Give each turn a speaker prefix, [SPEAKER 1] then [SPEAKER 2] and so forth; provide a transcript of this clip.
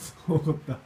[SPEAKER 1] そうだ